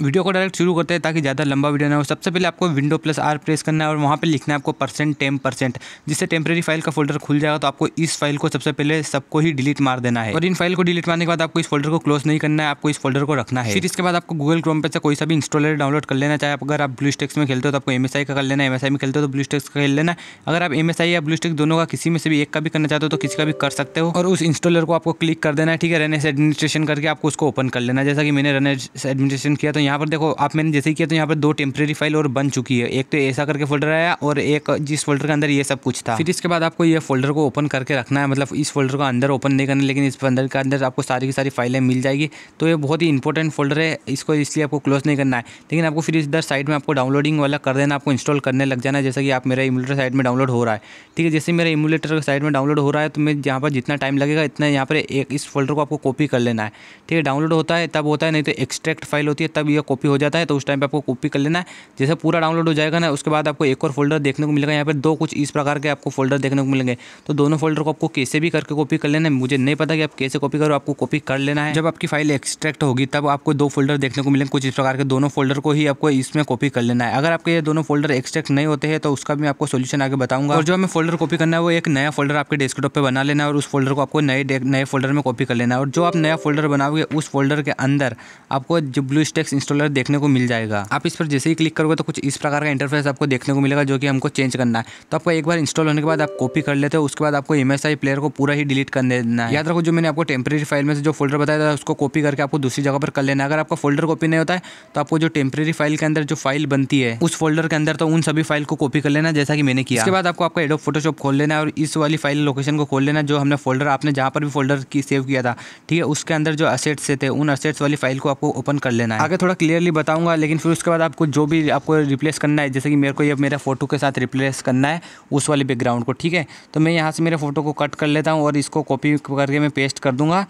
Video को direct शुरू करते हैं ताकि ज़्यादा लंबा वीडियो ना हो। सबसे पहले आपको विंडो प्लस आर प्रेस करना है और वहाँ पे लिखना है आपको परसेंट टेन परसेंट जिससे टेम्प्रेरी फ़ाइल का फोल्डर खुल जाएगा तो आपको इस फ़ाइल को सबसे पहले सबको ही डिलीट मार देना है। और इन फ़ाइल को डिलीट मारने के बाद आपको इस फोल्डर को क्लोज नहीं करना है, आपको इस फोल्डर को रखना है। फिर इसके बाद आपको गूगल क्रोम पर से कोई सा भी इंस्टॉलर डाउनलोड कर लेना चाहे अगर आप ब्लू स्टेक्स में खेलते हो तो आपको एमएसआई का कर लेना एम में खेलते हो तो ब्लू स्टेक्स का खेल लेना अगर आप एमएसआई या ब्लू स्टेक्स दोनों का किसी में से भी एक का भी करना चाहते हो तो किसी का भी कर सकते हो। और उस इंस्टॉलर को आपको क्लिक कर देना है, ठीक है? रन एस एडमिनिस्ट्रेशन करके आपको उसको ओपन कर लेना जैसा कि मैंने रन एडमिनिस्ट्रेशन किया तो यहाँ पर देखो, आप मैंने जैसे ही किया तो यहाँ पर दो टेम्प्रेरी फ़ाइल और बन चुकी है। एक तो ऐसा करके फोल्डर आया और एक जिस फोल्डर के अंदर ये सब कुछ था। फिर इसके बाद आपको ये फोल्डर को ओपन करके रखना है। मतलब इस फोल्डर को अंदर ओपन नहीं करना, लेकिन इस अंदर के अंदर आपको सारी की सारी फाइलें मिल जाएगी। तो ये बहुत ही इंपॉर्टेंट फोल्डर है, इसको इसलिए आपको क्लोज नहीं करना है। लेकिन आपको फिर इधर साइड में आपको डाउनलोडिंग वाला कर देना, आपको इंस्टॉल करने लग जाना, जैसा कि आप मेरा इमुलेटर साइड में डाउनलोड हो रहा है। ठीक है, जैसे मेरा इमुलेटर साइड में डाउनलोड हो रहा है तो मैं यहाँ पर जितना टाइम लगेगा, इतना यहाँ पर एक इस फोल्डर को आपको कॉपी कर लेना है। ठीक है डाउनलोड होता है, तब होता है, नहीं तो एक्सट्रैक्ट फ़ाइल होती है, तब ये कॉपी हो जाता है तो उस टाइम पर आपको कॉपी कर लेना है। जैसे पूरा डाउनलोड हो जाएगा ना, उसके बाद आपको एक और फोल्डर देखने को मिलेगा। यहाँ पर दो कुछ इस प्रकार के आपको फोल्डर देखने को मिलेंगे। तो दोनों फोल्डर को आपको कैसे भी करके कॉपी कर लेना है। मुझे नहीं पता कि आप कैसे कॉपी करो, आपको कॉपी कर लेना है। जब आपकी फ़ाइल एक्सट्रैक्ट होगी, तब आपको दो फोल्डर देखने को मिलेंगे। कुछ इस प्रकार के दोनों फोल्डर को ही आपको इसमें कॉपी कर लेना है। अगर आपके ये दोनों फोल्डर एक्सट्रैक्ट नहीं होते हैं तो उसका भी आपको सोल्यूशन आगे बताऊँगा। और जो हमें फोल्डर कॉपी करना है, वो एक नया फोल्डर आपके डेस्कटॉप पे बना लेना है और उस फोल्डर को आपको नए नए फोल्डर में कॉपी कर लेना है। और जो आप नया फोल्डर बनाओगे, उस फोल्डर के अंदर आपको जो ब्लू स्टेक्स इंस्टॉलर देखने को मिल जाएगा। आप इस पर जैसे ही क्लिक करोगे तो कुछ इस प्रकार का इंटरफेस आपको देखने को मिलेगा जो कि हमको चेंज करना है। तो आपको एक बार इंस्टॉल होने के बाद आप कॉपी कर लेते हो, उसके बाद आपको एमएसआई प्लेयर को पूरा ही डिलीट कर देना है। याद रखो जो मैंने आपको टेम्प्रेरी फ़ाइल में से जो फोल्डर बताया था, उसको कॉपी करके आपको दूसरी जगह पर कर लेना अगर आपका फोल्डर कॉपी नहीं होता है तो आपको जो टेम्प्रेरी फ़ाइल के अंदर जो फ़ाइल बनती है, उस फोल्डर के अंदर तो उन सभी फ़ाइल को कॉपी कर लेना जैसा कि मैंने किया। उसके बाद आपको आपका एडोप फोटोशॉप खोल लेना है और इस वाली फ़ाइल लोकेशन को खोल लेना जो हमने फोल्डर आपने जहाँ पर भी फोल्डर की सेव किया था, ठीक है? उसके अंदर जो असेट्स थे, उन असेट्स वाली फ़ाइल को आपको ओपन कर लेना है। आगे थोड़ा क्लियरली बताऊँगा, लेकिन फिर उसके बाद आपको जो भी आपको रिप्लेस करना है, जैसे कि मेरे को ये मेरा फ़ोटो के साथ रिप्लेस करना है, उस वाले बैकग्राउंड को, ठीक है? तो मैं यहाँ से मेरे फ़ोटो को कट कर लेता हूँ और इसको कॉपी करके मैं पेस्ट कर दूँगा।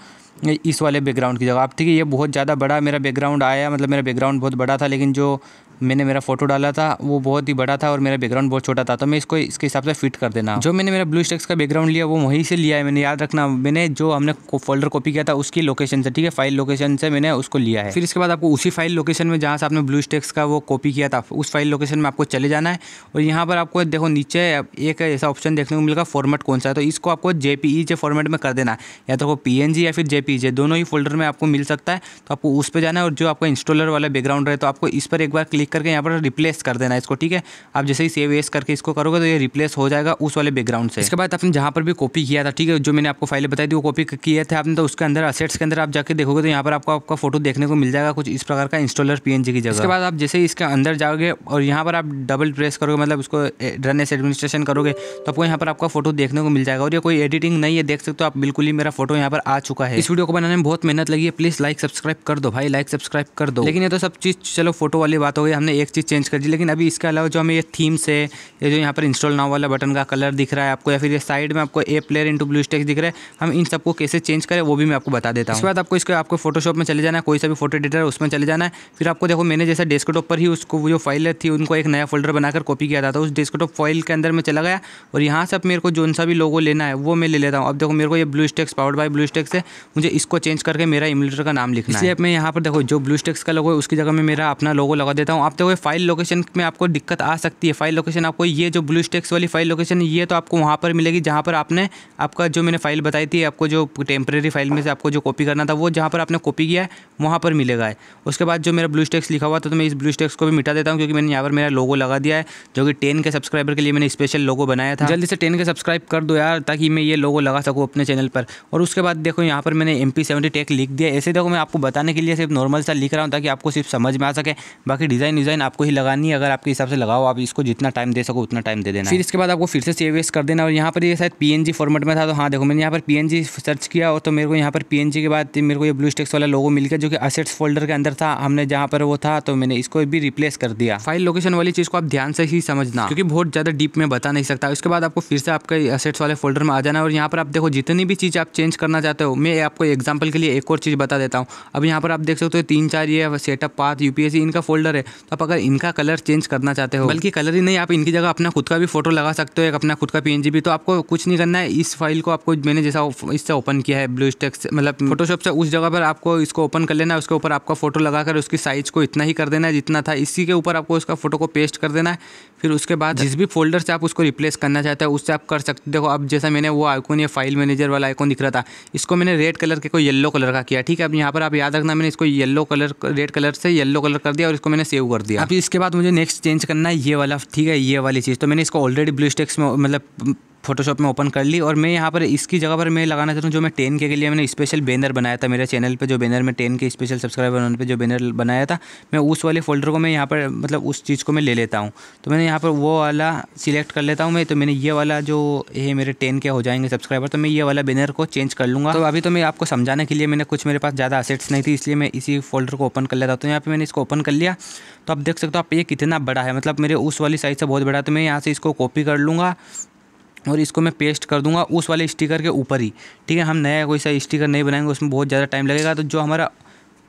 इस वाले बैकग्राउंड की जगह। आप ठीक है, ये बहुत ज़्यादा बड़ा मेरा बैकग्राउंड आया मतलब मेरा बैकग्राउंड बहुत बड़ा था, लेकिन जो मैंने मेरा फ़ोटो डाला था, वो बहुत ही बड़ा था और मेरा बैकग्राउंड बहुत छोटा था। तो मैं इसको, इसके हिसाब से फिट कर देना। जो मैंने मेरा ब्लू स्टेक्स का बैकग्राउंड लिया, वो वहीं से लिया है, मैंने याद रखना। मैंने जो हमने फोल्डर कॉपी किया था, उसकी लोकेशन से, ठीक है फ़ाइल लोकेशन से मैंने उसको लिया है। फिर इसके बाद आपको उसी फ़ाइल लोकेशन में जहाँ से आपने ब्लू स्टेक्स का वो कॉपी किया था, उस फ़ाइल लोकेशन में आपको चले जाना है। और यहाँ पर आपको देखो, नीचे एक ऐसा ऑप्शन देखने को मिलेगा फॉर्मेट कौन सा है। तो इसको आपको जे पी फॉर्मेट में कर देना या तो पी या फिर जे दोनों ही फोल्डर में आपको मिल सकता है। तो आपको उस पर जाना है और जो आपका इंस्टॉलर वाला बैकग्राउंड रहे तो आपको इस पर एक बार क्लिक करके यहाँ पर रिप्लेस कर देना है इसको ठीक है? आप जैसे ही सेव एस करके इसको करोगे तो ये रिप्लेस हो जाएगा उस वाले बैकग्राउंड से। इसके बाद आपने जहाँ पर भी कॉपी किया था ठीक है जो मैंने आपको फाइलें बताई थी वो कॉपी किए थे आपने तो उसके अंदर असेट्स के अंदर आप जाके देखोगे तो यहाँ पर आपको आपका फ़ोटो देखने को मिल जाएगा कुछ इस प्रकार का इंस्टॉलर पीएनजी की जगह। इसके बाद आप जैसे ही इसके अंदर जाओगे और यहाँ पर आप डबल प्रेस करोगे मतलब उसको रन एस एडमिनिस्ट्रेशन करोगे तो आपको यहाँ पर आपका फ़ोटो देखने को मिल जाएगा और ये कोई एडिटिंग नहीं है देख सकते हो आप बिल्कुल ही मेरा फ़ोटो यहाँ पर आ चुका है। इस वीडियो को बनाने में बहुत मेहनत लगी है। प्लीज़ लाइक सब्सक्राइब कर दो भाई लाइक सब्सक्राइब कर दो। लेकिन ये तो सब चीज़, चलो फ़ोटो वाली बात हो गई, हमने एक चीज़ चेंज कर दी। लेकिन अभी इसके अलावा जो हमें ये थीम्स है, ये जो यहाँ पर इंस्टॉल नाव वाला बटन का कलर दिख रहा है आपको, या फिर ये साइड में आपको ए प्लेयर इंटू ब्लू स्टेक्स दिख रहा है, हम इन सबको कैसे चेंज करें, वो भी मैं आपको बता देता हूँ। उसके बाद आपको इसको, आपको फोटोशॉप में चले जाना है, कोई सा भी फ़ोटो एडिटर उसमें चले जाना है। फिर आपको देखो, मैंने जैसे डेस्कटॉप पर ही उसको जो फ़ाइल थी, उनको एक नया फोल्डर बनाकर कॉपी किया था तो उस डेस्कटॉप फ़ाइल के अंदर में चला गया। और यहाँ से मेरे को जो सा भी लोगो लेना है, वो मैं ले लेता हूँ। अब देखो, मेरे को ये BlueStacks powered by BlueStacks है, मुझे इसको चेंज करके मेरा इमिलेटर का नाम लिखना है। मैं यहाँ पर देखो जो ब्लू स्टेक्स का लोगो है उसकी जगह में मेरा अपना लोगो लगा देता हूँ। आप देखो फ़ाइल लोकेशन में आपको दिक्कत आ सकती है। फ़ाइल लोकेशन आपको ये जो ब्लू स्टेक्स वाली फ़ाइल लोकेशन ये तो आपको वहाँ पर मिलेगी जहाँ पर आपने आपका जो मैंने फ़ाइल बताई थी आपको जो टेम्प्रेरी फ़ाइल में से आपको जो कॉपी करना था वो जहाँ पर आपने कॉपी किया है वहाँ पर मिलेगा उसके बाद जो मेरा ब्लू स्टेक्स लिखा हुआ था तो मैं इस ब्लू स्टेक्स को भी मिटा देता हूँ क्योंकि मैंने यहाँ पर मेरा लोगो लगा दिया है जो कि टेन के सब्सक्राइबर के लिए मैंने स्पेशल लोगो बनाया था। जल्दी से टेन के सब्सक्राइब कर दो यार ताकि मैं ये लोगो लगा सकूँ अपने चैनल पर। और उसके बाद देखो यहाँ पर मैंने एम पी सेवेंटी टेक लिख दिया। ऐसे देखो मैं आपको बताने के लिए सिर्फ़ नॉर्मल सा लिख रहा हूँ ताकि आपको सिर्फ़ समझ में आ सके। बाकी डिज़ाइन डिज़ाइन आपको ही लगानी है। अगर आपके हिसाब से लगाओ आप इसको जितना टाइम दे सको उतना टाइम दे देना फिर इसके बाद आपको फिर से सेव एस कर देना। और यहाँ पर ये शायद पीएनजी फॉर्मेट में था तो हाँ देखो मैंने यहाँ पर पी सर्च किया और तो मेरे को यहाँ पर पीएनजी के बाद मेरे को ये ब्लू स्टेक्स वाला लोगो मिल गया जो कि असेट्स फोल्डर के अंदर था। हमने जहाँ पर वो था तो मैंने इसको भी रिप्लेस कर दिया। फ़ाइल लोकेशन वाली चीज़ को आप ध्यान से ही समझना। क्योंकि बहुत ज़्यादा डीप में बता नहीं सकता। उसके बाद आपको फिर से आपके असेट्स वाले फोल्डर में आ जाना और यहाँ पर आप देखो जितनी भी चीज़ आप चेंज करना चाहते हो मैं आपको एग्ज़ाम्पल के लिए एक और चीज़ बता देता हूँ। अब यहाँ पर आप देख सकते हो तीन चार ये सेटअप पाथ यूपीएससी इनका फोल्डर है। तो आप अगर इनका कलर चेंज करना चाहते हो बल्कि कलर ही नहीं आप इनकी जगह अपना खुद का भी फ़ोटो लगा सकते हो एक अपना खुद का पी भी तो आपको कुछ नहीं करना है इस फ़ाइल को आपको मैंने जैसा इससे ओपन किया है ब्लू स्टेक मतलब फोटोशॉप से उस जगह पर आपको इसको ओपन कर लेना है उसके ऊपर आपका फ़ोटो लगाकर उसकी साइज़ को इतना ही कर देना है जितना था। इसी के ऊपर आपको उसका फ़ोटो को पेस्ट कर देना है। फिर उसके बाद जिस भी फोल्डर से आप उसको रिप्लेस करना चाहते हैं उससे आप कर सकते देखो अब जैसा मैंने वो आइकॉन या फ़ाइल मैनेजर वाला आइकॉन दिख रहा था इसको मैंने रेड कलर के को येलो कलर का किया। ठीक है, अब यहाँ पर आप याद रखना, मैंने इसको येलो कलर रेड कलर से येलो कलर कर दिया और इसको मैंने सेव कर दिया। अभी इसके बाद मुझे नेक्स्ट चेंज करना है ये वाला, ठीक है, ये वाली चीज़। तो मैंने इसको ऑलरेडी ब्लू स्टेक्स में मतलब फोटोशॉप में ओपन कर ली और मैं यहाँ पर इसकी जगह पर मैं लगाना चाहता हूँ जो मैं टेन के, के लिए मैंने स्पेशल बैनर बनाया था। मेरे चैनल पे जो बैनर में टेन के स्पेशल सब्सक्राइबर बनाने पे जो बैनर बनाया था मैं उस वाले फोल्डर को मैं यहाँ पर मतलब उस चीज़ को मैं ले लेता हूँ। तो मैंने यहाँ पर वो वाला सिलेक्ट कर लेता हूँ मैं तो मैंने ये वाला जो ये मेरे टेन के हो जाएँगे सब्सक्राइबर तो मैं ये वाला बैनर को चेंज कर लूँगा। तो अभी तो मैं आपको समझाने के लिए मैंने कुछ मेरे पास ज़्यादा असेट्स नहीं थी इसलिए मैं इसी फोल्डर को ओपन कर लेता हूँ। तो यहाँ पर मैंने इसको ओपन कर लिया। तो आप देख सकते हो आप ये कितना बड़ा है मतलब मेरे उस वाली साइज़ से बहुत बड़ा तो मैं यहाँ से इसको कॉपी कर लूँगा। और इसको मैं पेस्ट कर दूँगा उस वाले स्टिकर के ऊपर ही। ठीक है, हम नया कोई सा स्टिकर नहीं बनाएँगे, उसमें बहुत ज़्यादा टाइम लगेगा। तो जो हमारा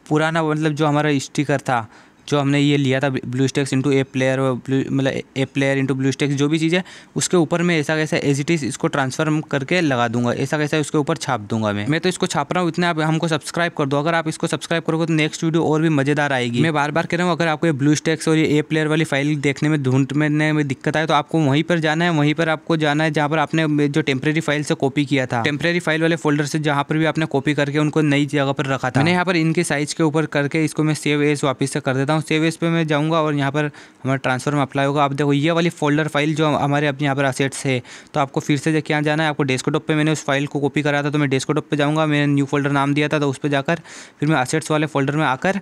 पुराना मतलब जो हमारा स्टिकर था जो हमने ये लिया था ब्लू स्टेक्स इंटू ए प्लेयर मतलब ए प्लेयर इंटू ब्लू स्टेक्स जो भी चीज़ है, उसके ऊपर मैं ऐसा कैसा एज इट इज़ इसको ट्रांसफ़र करके लगा दूँगा। ऐसा कैसा उसके ऊपर छाप दूँगा मैं। मैं तो इसको छाप रहा हूँ, इतना आप हमको सब्सक्राइब कर दो। अगर आप इसको सब्सक्राइब करोगे तो नेक्स्ट वीडियो और भी मज़ेदार आएगी। मैं बार बार कह रहा हूँ, अगर आपको ये ब्लू स्टेक्स और ये ए प्लेयर वाली फ़ाइल देखने में ढूँढने में दिक्कत आए तो आपको वहीं पर जाना है, वहीं पर आपको जाना है, जहाँ पर आपने जो टेम्प्रेरी फ़ाइल से कॉपी किया था। टेम्प्रेरी फ़ाइल वाले फोल्डर से जहाँ पर भी आपने कॉपी करके उनको नई जगह पर रखा था। मैंने यहाँ पर इनके साइज़ के ऊपर करके इसको मैं सेव एस वापस से कर देता हूँ। सेव एस पे मैं जाऊँगा और यहाँ पर हमारा ट्रांसफ़र में अप्लाई होगा। आप देखो, ये वाली फोल्डर फ़ाइल जो हमारे अपने यहाँ पर असेट्स है तो आपको फिर से क्या जाना है। आपको डेस्कटॉप पे मैंने उस फ़ाइल को कॉपी करा था तो मैं डेस्कटॉप पे जाऊँगा। मैंने न्यू फोल्डर नाम दिया था तो उस पर जाकर फिर मैं असेट्स वाले फोल्डर में आकर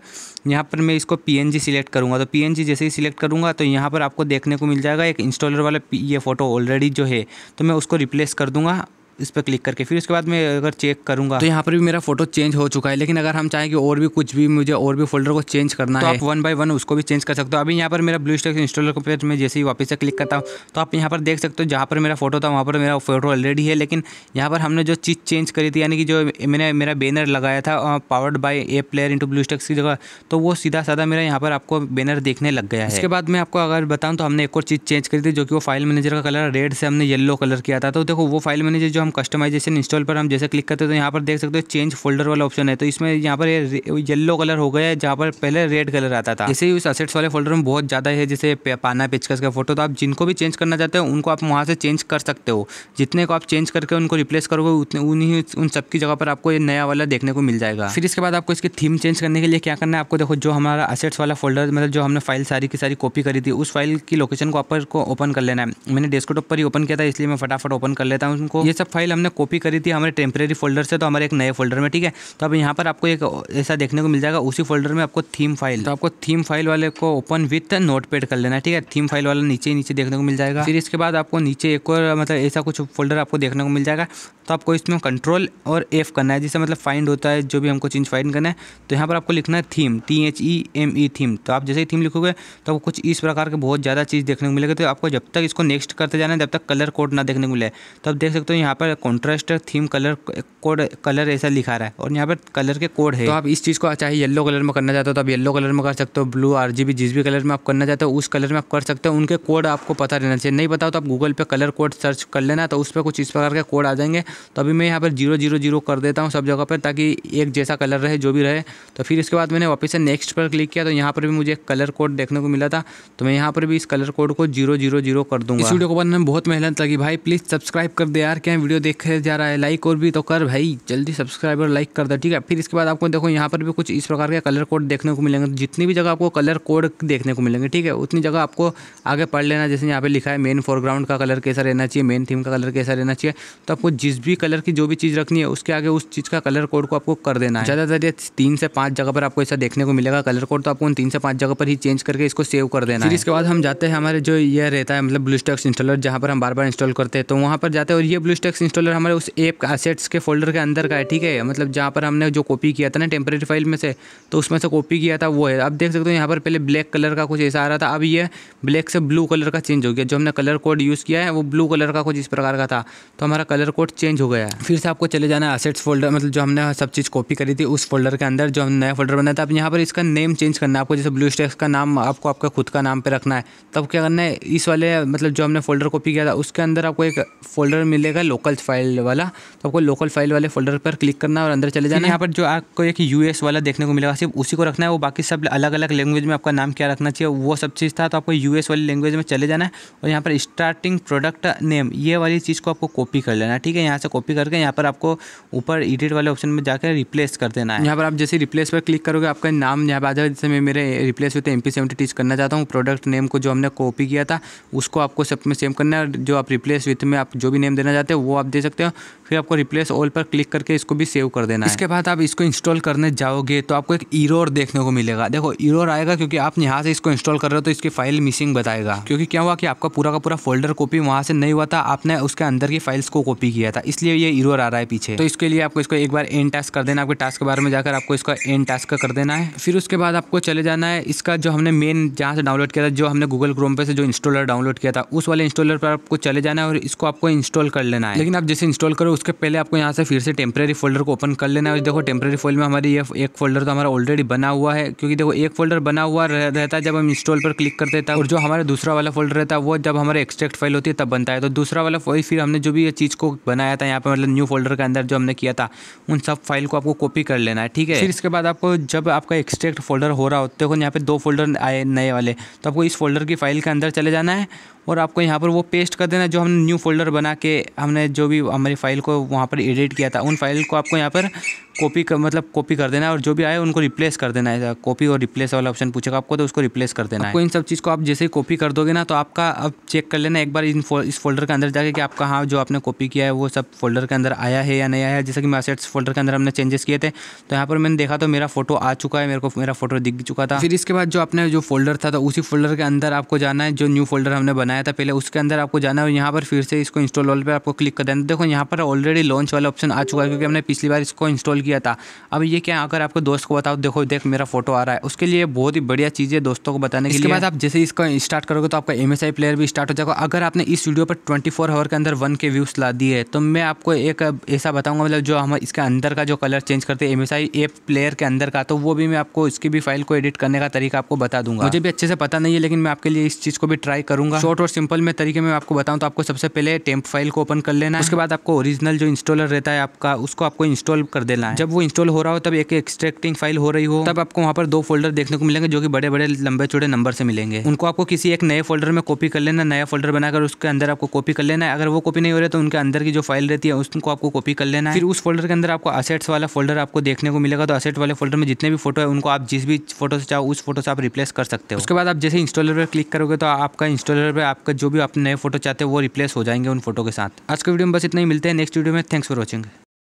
यहाँ पर मैं इसको पी एन जी सिलेक्ट करूँगा। तो पी एन जी जैसे ही सिलेक्ट करूँगा तो यहाँ पर आपको देखने को मिल जाएगा। एक इंस्टॉलर वाला ये फ़ोटो ऑलरेडी जो है तो मैं उसको रिप्लेस कर दूँगा। इस पर क्लिक करके। फिर उसके बाद मैं अगर चेक करूँगा। तो यहाँ पर भी मेरा फ़ोटो चेंज हो चुका है लेकिन अगर हम चाहें कि और भी कुछ भी मुझे और भी फोल्डर को चेंज करना तो है। आप वन बाय वन उसको भी चेंज कर सकते हो। अभी यहाँ पर मेरा ब्लू स्टेक इंस्टॉलर को पेज में जैसे ही वापस से क्लिक करता हूँ तो आप यहाँ पर देख सकते हो जहाँ पर मेरा फ़ोटो था वहाँ पर मेरा फ़ोटो ऑलरेडी है लेकिन यहाँ पर हमने जो चीज़ चेंज करी थी यानी कि जो मैंने मेरा बैनर लगाया था powered by a player into BlueStacks की जगह तो वो सीधा साधा मेरा यहाँ पर आपको बैनर देखने लग गया है। इसके बाद मैं आपको अगर बताऊँ तो हमने एक और चीज़ चेंज करी थी जो कि वो फ़ाइल मैनेजर का कलर रेड से हमने येलो कलर किया था। तो देखो वो फ़ाइल मैनेजर जो हम कस्टमाइजेशन इंस्टॉल पर हम जैसे क्लिक करते हैं तो यहाँ पर देख सकते हो चेंज फोल्डर वाला ऑप्शन है। तो इसमें यहाँ पर येलो कलर हो गया है, जहाँ पर पहले रेड कलर आता था। ही उस असेट्स वाले फोल्डर में बहुत ज़्यादा है, जैसे पाना पेचकस का फ़ोटो तो आप जिनको भी चेंज करना चाहते हो, उनको आप वहाँ से चेंज कर सकते हो। जितने को आप चेंज करके उनको रिप्लेस करोगे, उतने, उन्हीं, उन सबकी जगह पर आपको ये नया वाला देखने को मिल जाएगा। फिर इसके बाद आपको इसकी थीम चेंज करने के लिए क्या करना है, आपको देखो जो हमारा असेट्स वाला फोल्डर मतलब जो हमने फ़ाइल सारी की सारी कॉपी करी थी, उस फ़ाइल की लोकेशन को आप को ओपन कर लेना है। मैंने डेस्कटॉप पर ही ओपन किया था, इसलिए मैं फटाफट ओपन कर लेता हूँ उनको। ये सब फ़ाइल हमने कॉपी करी थी हमारे टेम्प्रेरी फोल्डर से तो हमारे एक नए फोल्डर में, ठीक है? तो अब यहाँ पर आपको एक ऐसा देखने को मिल जाएगा, उसी फोल्डर में आपको थीम फ़ाइल तो आपको थीम फ़ाइल वाले को ओपन विथ नोट कर लेना है, ठीक है? थीम फ़ाइल वाला नीचे नीचे देखने को मिल जाएगा। फिर इसके बाद आपको नीचे एक और मतलब ऐसा कुछ फोल्डर आपको देखने को मिल जाएगा तो आपको इसमें कंट्रोल और एफ़ करना है, जिससे मतलब फाइंड होता है, जो भी हमको चेंज फाइंड करना है तो यहाँ पर आपको लिखना है theme T H E M E theme तो आप जैसे ही थीम लिखोगे तो आपको कुछ इस प्रकार के बहुत ज़्यादा चीज़ देखने को मिलेगा तो आपको जब तक इसको नेक्स्ट करते जाना है, जब तक कलर कोड ना देखने को मिले। तो आप देख सकते हो यहाँ पर contrast theme colour code colour ऐसा लिखा रहा है और यहाँ पर कलर के कोड है। तो आप इस चीज़ को चाहे येलो कलर में करना चाहते हो तो आप येलो कलर में कर सकते हो ब्लू आर जिस भी कलर में आप करना चाहते हो उस कलर में आप कर सकते हो। उनके कोड आपको पता रहना चाहिए। नहीं बताओ तो आप गूगल पर कलर कोड सर्च कर लेना तो उस पर कुछ इस प्रकार के कोड आ जाएँगे। तो अभी मैं यहाँ पर ज़ीरो ज़ीरो ज़ीरो कर देता हूँ सब जगह पर ताकि एक जैसा कलर रहे जो भी रहे। तो फिर इसके बाद मैंने वापस से नेक्स्ट पर क्लिक किया तो यहाँ पर भी मुझे कलर कोड देखने को मिला था। तो मैं यहाँ पर भी इस कलर कोड को ज़ीरो ज़ीरो ज़ीरो कर दूँगा। इस वीडियो को बनाने में बहुत मेहनत लगी। भाई प्लीज़ सब्सक्राइब कर दे यार क्या वीडियो देखे जा रहा है लाइक और भी तो कर भाई जल्दी सब्सक्राइब और लाइक कर दे ठीक है? फिर इसके बाद आपको देखो यहाँ पर भी कुछ इस प्रकार के कलर कोड देखने को मिलेंगे। जितनी भी जगह आपको कलर कोड देखने को मिलेंगे ठीक है? उतनी जगह आपको आगे पढ़ लेना जैसे यहाँ पे लिखा है मेन फोरग्राउंड का कलर कैसा रहना चाहिए मेन थीम का कलर कैसा रहना चाहिए तो आपको जिस भी कलर की जो भी चीज़ रखनी है उसके आगे उस चीज़ का कलर कोड को आपको कर देना है। ज़्यादातर ये तीन से पाँच जगह पर आपको ऐसा देखने को मिलेगा कलर कोड तो आपको उन तीन से पाँच जगह पर ही चेंज करके इसको सेव कर देना फिर इसके बाद हम जाते हैं हमारे जो ये रहता है मतलब ब्लू स्टेक्स इंस्टॉलर जहाँ पर हम बार बार इंस्टॉल करते हैं तो वहाँ पर जाते हैं और ये ब्लू टेक्स इंस्टॉलर हमारे उस ऐप असेट्स के फोल्डर के अंदर का है, ठीक है? मतलब जहाँ पर हमने जो कॉपी किया था ना टेम्परेरी फ़ाइल में से तो उसमें से कॉपी किया था वो है। अब देख सकते हो यहाँ पर पहले ब्लैक कलर का कुछ ऐसा आ रहा था, अब ये ब्लैक से ब्लू कलर का चेंज हो गया। जो हमने कलर कोड यूज़ किया है, वो ब्लू कलर का कुछ इस प्रकार का था। तो हमारा कलर कोड चेंज हो गया फिर से आपको चले जाना है असेट्स फोल्डर मतलब जो हमने सब चीज़ कॉपी करी थी उस फोल्डर के अंदर, जो हमने नया फोल्डर बनाया था। अब यहाँ पर इसका नेम चेंज करना है आपको, जैसे ब्लू स्टेक्स का नाम आपको आपका खुद का नाम पर रखना है। तब क्या करना है, इस वाले मतलब जो हमने फोल्डर कॉपी किया था, उसके अंदर आपको एक फोल्डर मिलेगा लोकल फ़ाइल वाला तो आपको लोकल फ़ाइल वाले फोल्डर पर क्लिक करना और अंदर चले जाना यहाँ पर जो आपको एक यूएस वाला देखने को मिलेगा सिर्फ़ उसी को रखना है वो बाकी सब अलग अलग लैंग्वेज में आपका नाम क्या रखना चाहिए वो सब चीज़ था तो आपको यूएस वाली लैंग्वेज में चले जाना है और यहाँ पर स्टार्टिंग प्रोडक्ट नेम ये वाली चीज़ को आपको कॉपी कर लेना है ठीक है? यहाँ से कॉपी करके यहाँ पर आपको ऊपर एडिट वाले ऑप्शन में जाकर रिप्लेस कर देना है। यहाँ पर आप जैसे रिप्लेस पर क्लिक करोगे आपका नाम यहाँ पर आ जाएगा जैसे मैं मेरे रिप्लेस होते एम पी सेवेंटी टीच करना चाहता हूँ प्रोडक्ट नेम को जो हमने कॉपी किया था उसको आपको सब में सेम करना है जो आप रिप्लेस विथ में आप जो भी नेम देना चाहते हो वो आप दे सकते हो। फिर आपको रिप्लेस ऑल पर क्लिक करके इसको भी सेव कर देना इसके बाद आप इसको इंस्टॉल करने जाओगे तो आपको एक ईरोर देखने को मिलेगा। देखो ईरोर आएगा क्योंकि आप यहाँ से इसको इंस्टॉल कर रहे हो तो इसकी फ़ाइल मिसिंग बताएगा। क्योंकि क्या हुआ कि आपका पूरा का पूरा फोल्डर कॉपी वहाँ से नहीं हुआ था, आपने उसके अंदर की फाइल्स को कॉपी किया था। इसलिए ये ईरोर आ रहा है पीछे। तो इसके लिए आपको इसको एक बार एन टास्क कर देना आपके टास्क के बारे में जाकर आपको इसका एन टास्क कर देना है। फिर उसके बाद आपको चले जाना है इसका जो हमने मेन जहाँ से डाउनलोड किया था, जो हमने गूगल क्रोम पे से जो इंस्टॉलर डाउनलोड किया था, उस वाले इंस्टॉलर पर आपको चले जाना है और इसको आपको इंस्टॉल कर लेना है। लेकिन आप जैसे इंस्टॉल करो, उसके पहले आपको यहाँ से फिर से टेम्प्रेरी फोल्डर को ओपन कर लेना है। देखो टेम्प्रेरी फोल्डर में हमारी ये एक फोल्डर तो हमारा ऑलरेडी बना हुआ है, क्योंकि देखो, एक फोल्डर बना हुआ रहता है जब हम इंस्टॉल पर क्लिक करते हैं और जो हमारा दूसरा वाला फोल्डर रहता है, वो जब हमारे एक्सट्रैक्ट फ़ाइल होती है, तब बनता है। तो दूसरा वाला फ़ाइल फिर हमने जो भी ये चीज़ को बनाया था, यहाँ पर मतलब न्यू फोल्डर के अंदर जो हमने किया था, उन सब फ़ाइल को आपको कॉपी कर लेना है, ठीक है? फिर इसके बाद आपको जब आपका एक्सट्रैक्ट फोल्डर हो रहा है यहाँ पे दो फोल्डर आए नए वाले तो आपको इस फोल्डर की फ़ाइल के अंदर चले जाना है। और आपको यहाँ पर वो पेस्ट कर देना जो हमने न्यू फोल्डर बना के हमने जो भी हमारी फ़ाइल को वहाँ पर एडिट किया था, उन फ़ाइल को आपको यहाँ पर कॉपी कर मतलब कॉपी कर देना है और जो भी आए उनको रिप्लेस कर देना है। कॉपी और रिप्लेस वाला ऑप्शन पूछेगा आपको तो उसको रिप्लेस कर देना है। इन सब चीज़ को आप जैसे ही कॉपी कर दोगे ना तो आपका अब चेक कर लेना एक बार इन इस फोल्डर के अंदर जाके कि आपका हाँ जो आपने कॉपी किया है वो सब फोल्डर के अंदर आया है या नहीं आया है। जैसे कि मैसेट्स फोल्डर के अंदर हमने चेंजेस किए थे तो यहाँ पर मैंने देखा तो मेरा फ़ोटो आ चुका है मेरे को मेरा फ़ोटो दिख चुका था। फिर इसके बाद जो अपने जो फोल्डर था तो उसी फोल्डर के अंदर आपको जाना है जो न्यू फोल्डर हमने बनाया था पहले उसके अंदर आपको जाना है और यहाँ पर फिर से इसको इंस्टॉल वाले पर आपको क्लिक कर देना देखो यहाँ पर ऑलरेडी लॉन्च वाला ऑप्शन आ चुका है क्योंकि हमने पिछली बार इसको इंस्टॉल किया था। अब ये क्या अगर आपको दोस्त को बताओ देखो देख मेरा फ़ोटो आ रहा है। उसके लिए बहुत ही बढ़िया चीज़ है दोस्तों को बताने के लिए। बाद आप जैसे इसको स्टार्ट करोगे तो आपका एमएसआई प्लेयर भी स्टार्ट हो जाएगा। अगर आपने इस वीडियो पर ट्वेंटी आवर के अंदर वन के व्यूज़ ला दिए तो मैं आपको एक ऐसा बताऊँगा मतलब जो हम इसके अंदर का जो कलर चेंज करते हैं एम एप प्लेयर के अंदर का तो वो भी मैं आपको इसकी भी फ़ाइल को एडिट करने का तरीका आपको बता दूँगा। मुझे भी अच्छे से पता नहीं है लेकिन मैं आपके लिए इस चीज़ को भी ट्राई करूँगा। शॉर्ट और सिंपल में तरीके में आपको बताऊँ तो आपको सबसे पहले टेम्प फ़ाइल को ओपन कर लेना है। उसके बाद आपको ओरिजिनल जो इंस्टॉलर रहता है आपका उसको आपको इंस्टॉल कर देना है। जब वो इंस्टॉल हो रहा हो, तब एक एक्सट्रैक्टिंग फ़ाइल हो रही हो, तब आपको वहाँ पर दो फोल्डर देखने को मिलेंगे जो कि बड़े बड़े लंबे चौड़े नंबर से मिलेंगे। उनको आपको किसी एक नए फोल्डर में कॉपी कर लेना, नया फोल्डर बनाकर उसके अंदर आपको कॉपी कर लेना है। अगर वो कॉपी नहीं हो रहा तो उनके अंदर की जो फ़ाइल रहती है, उसको आपको कॉपी कर लेना है। फिर उस फोल्डर के अंदर आपको असेट्स वाला फोल्डर आपको देखने को मिलेगा। तो असेट वाले फोल्डर में जितने भी फ़ोटो है, उनको आप जिस भी फ़ोटो से चाहो, उस फ़ोटो से आप रिप्लेस कर सकते हो। उसके बाद आप जैसे इंस्टॉलर पर क्लिक करोगे तो आपका इंस्टॉलर पर आपका जो भी आप नए फ़ोटो चाहते हो, वो रिप्लेस हो जाएँगे उन फ़ोटो के साथ। आज के वीडियो में बस इतना ही, मिलते हैं नेक्स्ट वीडियो में। Thanks for watching